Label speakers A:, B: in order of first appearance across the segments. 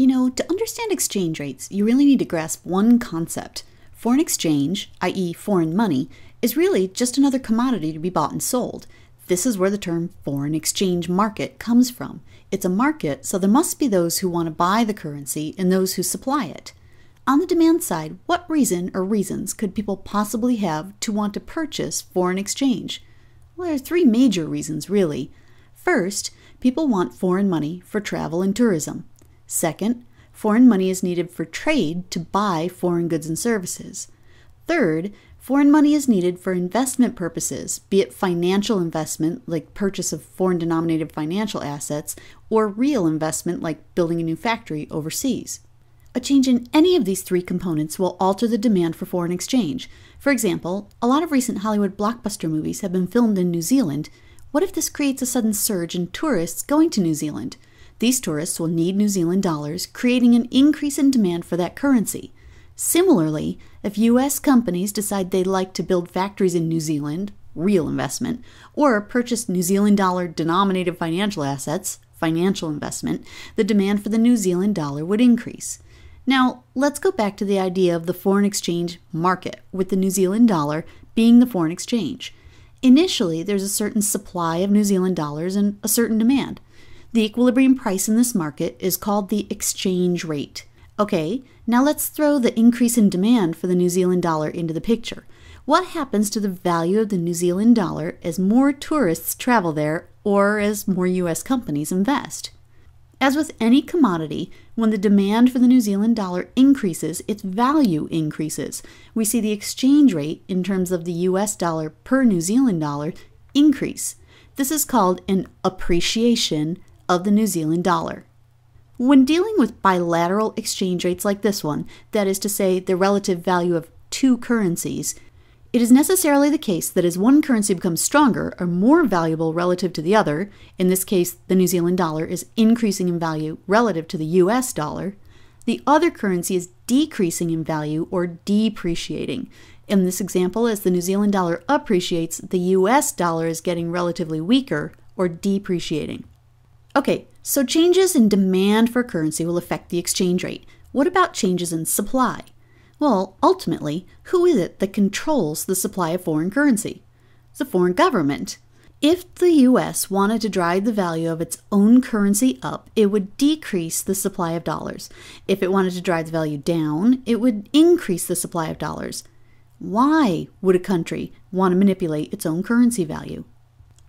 A: You know, to understand exchange rates, you really need to grasp one concept. Foreign exchange, i.e., foreign money, is really just another commodity to be bought and sold. This is where the term foreign exchange market comes from. It's a market, so there must be those who want to buy the currency and those who supply it. On the demand side, what reason or reasons could people possibly have to want to purchase foreign exchange? Well, there are three major reasons, really. First, people want foreign money for travel and tourism. Second, foreign money is needed for trade to buy foreign goods and services. Third, foreign money is needed for investment purposes, be it financial investment, like purchase of foreign denominated financial assets, or real investment, like building a new factory overseas. A change in any of these three components will alter the demand for foreign exchange. For example, a lot of recent Hollywood blockbuster movies have been filmed in New Zealand. What if this creates a sudden surge in tourists going to New Zealand? These tourists will need New Zealand dollars, creating an increase in demand for that currency. Similarly, if U.S. companies decide they'd like to build factories in New Zealand, real investment, or purchase New Zealand dollar denominated financial assets, financial investment, the demand for the New Zealand dollar would increase. Now, let's go back to the idea of the foreign exchange market, with the New Zealand dollar being the foreign exchange. Initially, there's a certain supply of New Zealand dollars and a certain demand. The equilibrium price in this market is called the exchange rate. Okay, now let's throw the increase in demand for the New Zealand dollar into the picture. What happens to the value of the New Zealand dollar as more tourists travel there or as more US companies invest? As with any commodity, when the demand for the New Zealand dollar increases, its value increases. We see the exchange rate in terms of the US dollar per New Zealand dollar increase. This is called an appreciation of the New Zealand dollar. When dealing with bilateral exchange rates like this one, that is to say, the relative value of two currencies, it is necessarily the case that as one currency becomes stronger or more valuable relative to the other, in this case, the New Zealand dollar is increasing in value relative to the US dollar, the other currency is decreasing in value or depreciating. In this example, as the New Zealand dollar appreciates, the US dollar is getting relatively weaker or depreciating. Okay, so changes in demand for currency will affect the exchange rate. What about changes in supply? Well, ultimately, who is it that controls the supply of foreign currency? It's The foreign government. If the US wanted to drive the value of its own currency up, it would decrease the supply of dollars. If it wanted to drive the value down, it would increase the supply of dollars. Why would a country want to manipulate its own currency value?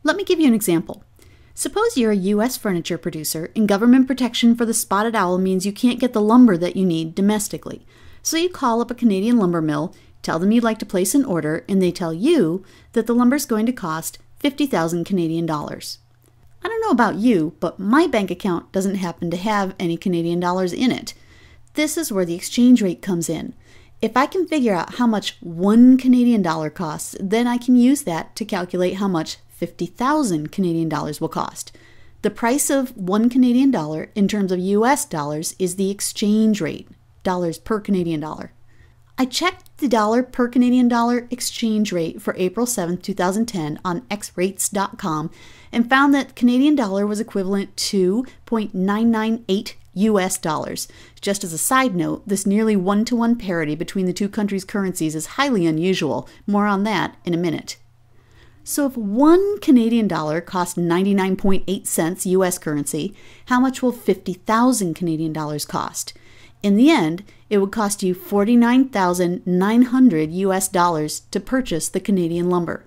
A: Let me give you an example. Suppose you're a U.S. furniture producer and government protection for the spotted owl means you can't get the lumber that you need domestically. So you call up a Canadian lumber mill, tell them you'd like to place an order, and they tell you that the lumber's going to cost 50,000 Canadian dollars. I don't know about you, but my bank account doesn't happen to have any Canadian dollars in it. This is where the exchange rate comes in. If I can figure out how much one Canadian dollar costs, then I can use that to calculate how much 50,000 Canadian dollars will cost. The price of one Canadian dollar in terms of US dollars is the exchange rate, dollars per Canadian dollar. I checked the dollar per Canadian dollar exchange rate for April 7, 2010 on xrates.com and found that Canadian dollar was equivalent to 0.998 US dollars. Just as a side note, this nearly one to one parity between the two countries' currencies is highly unusual. More on that in a minute. So, if one Canadian dollar costs 99.8 cents US currency, how much will 50,000 Canadian dollars cost? In the end, it would cost you 49,900 US dollars to purchase the Canadian lumber.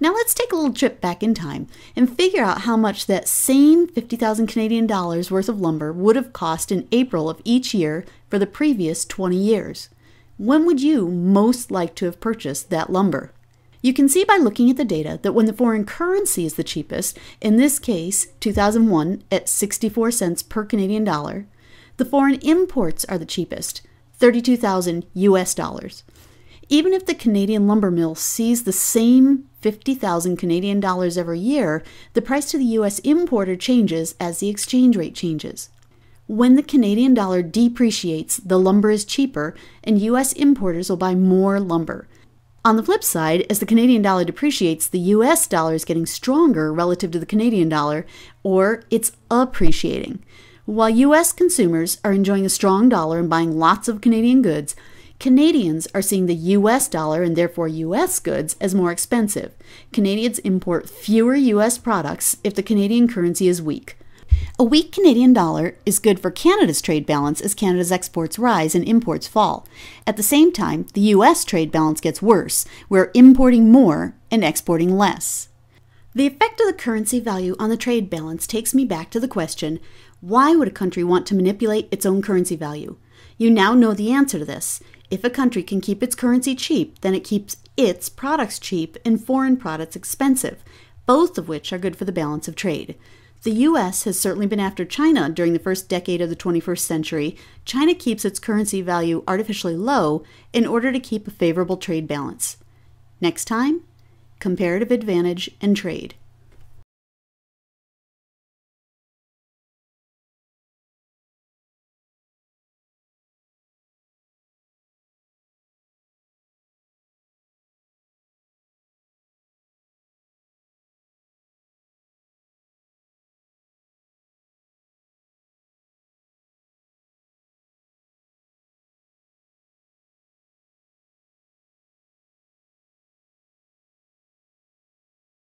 A: Now let's take a little trip back in time and figure out how much that same 50,000 Canadian dollars worth of lumber would have cost in April of each year for the previous 20 years. When would you most like to have purchased that lumber? You can see by looking at the data that when the foreign currency is the cheapest, in this case 2001 at 64 cents per Canadian dollar, the foreign imports are the cheapest, 32,000 US dollars. Even if the Canadian lumber mill sees the same 50,000 Canadian dollars every year, the price to the US importer changes as the exchange rate changes. When the Canadian dollar depreciates, the lumber is cheaper and US importers will buy more lumber. On the flip side, as the Canadian dollar depreciates, the US dollar is getting stronger relative to the Canadian dollar, or it's appreciating. While U.S. consumers are enjoying a strong dollar and buying lots of Canadian goods, Canadians are seeing the US dollar and therefore US goods as more expensive. Canadians import fewer US products if the Canadian currency is weak. A weak Canadian dollar is good for Canada's trade balance as Canada's exports rise and imports fall. At the same time, the US trade balance gets worse. We're importing more and exporting less. The effect of the currency value on the trade balance takes me back to the question why would a country want to manipulate its own currency value? You now know the answer to this. If a country can keep its currency cheap, then it keeps its products cheap and foreign products expensive, both of which are good for the balance of trade. The US has certainly been after China during the first decade of the 21st century. China keeps its currency value artificially low in order to keep a favorable trade balance. Next time, comparative advantage and trade.